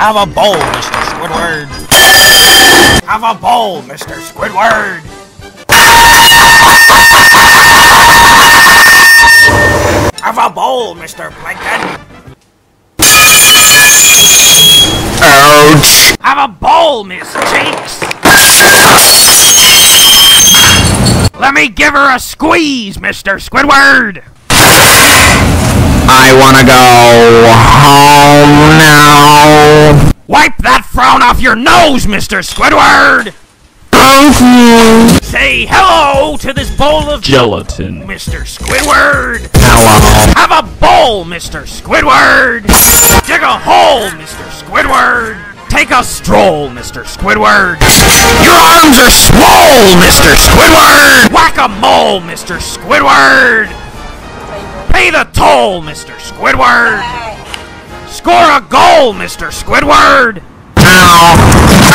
Have a bowl, Mr. Squidward. Have a bowl, Mr. Squidward. Have a bowl, Mr. Plankton. Ouch! Have a bowl, Miss Cheeks. Let me give her a squeeze, Mr. Squidward. I wanna go home your nose, Mr. Squidward. Say hello to this bowl of Gelatin. Mr. Squidward. Hello. Have a bowl, Mr. Squidward. Dig a hole, Mr. Squidward. Take a stroll, Mr. Squidward. Your arms are swole, Mr. Squidward. Whack a mole, Mr. Squidward. Pay the toll, Mr. Squidward. Score a goal, Mr. Squidward. Ow.